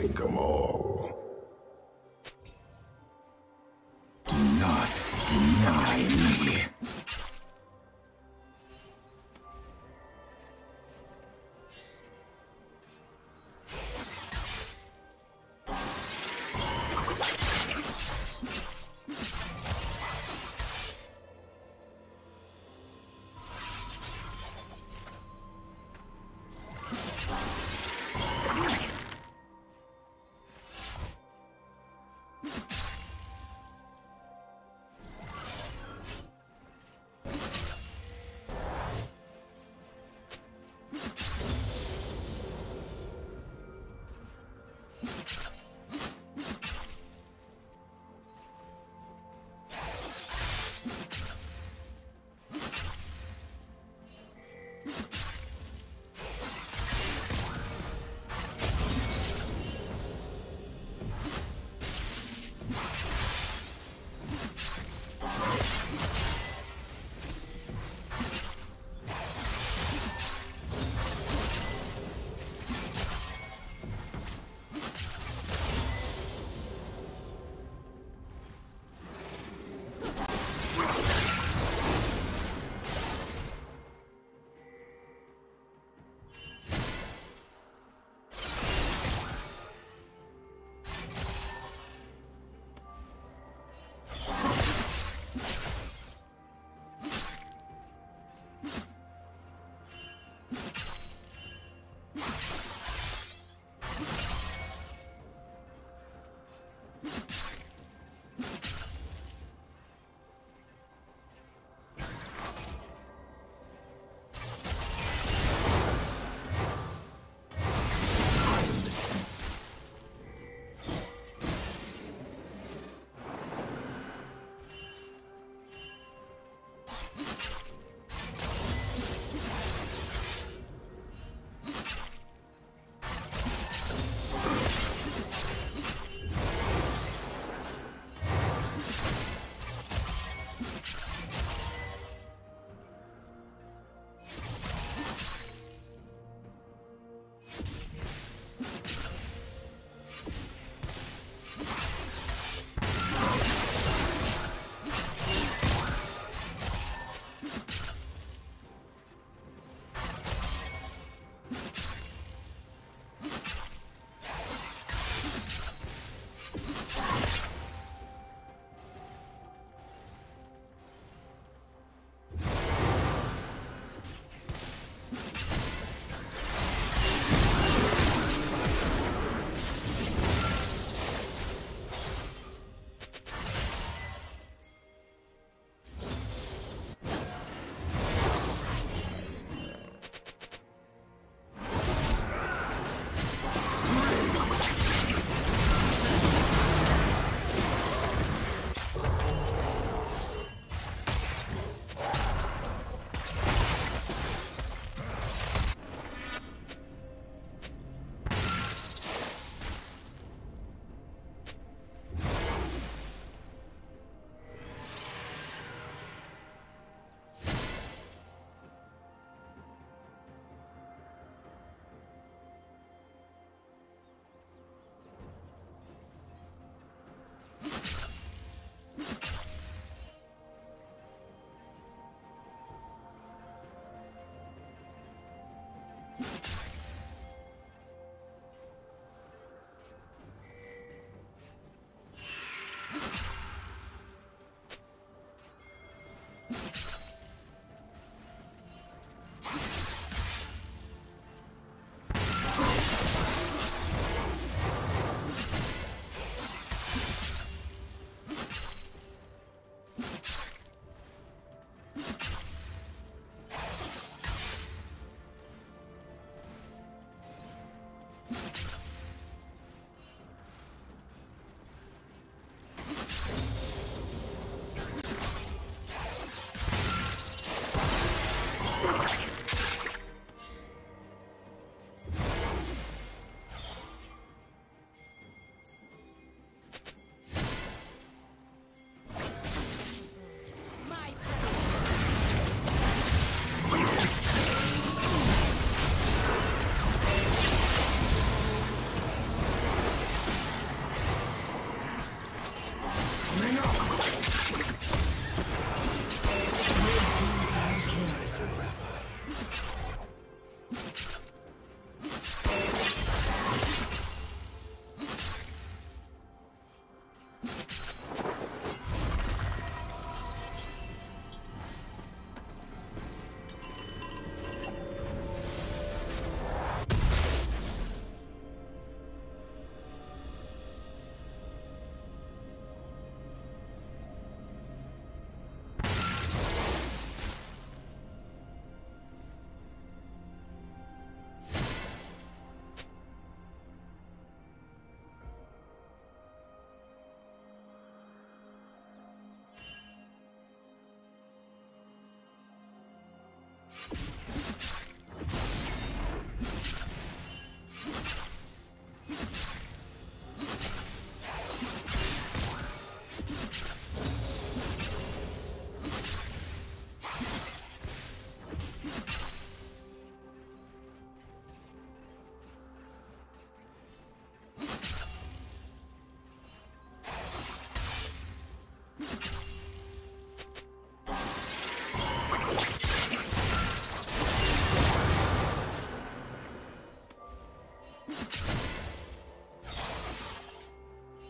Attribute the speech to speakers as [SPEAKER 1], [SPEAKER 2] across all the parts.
[SPEAKER 1] think 'em all.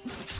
[SPEAKER 2] you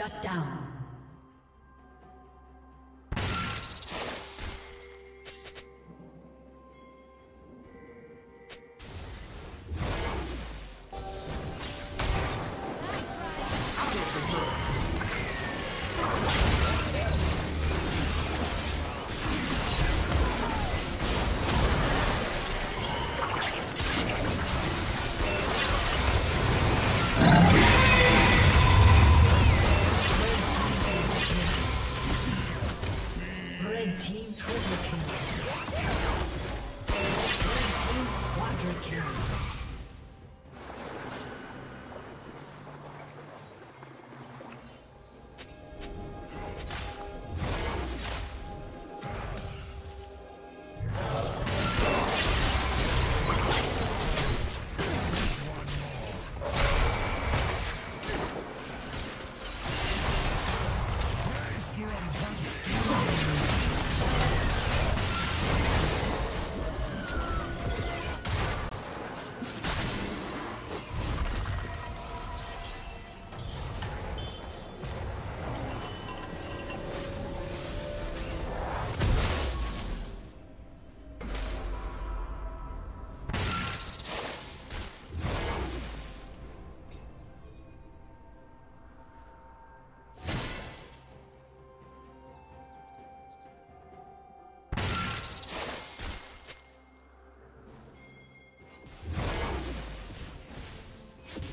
[SPEAKER 3] Shut down.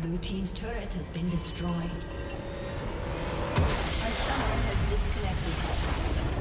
[SPEAKER 3] Blue Team's turret has been destroyed. A summoner has disconnected.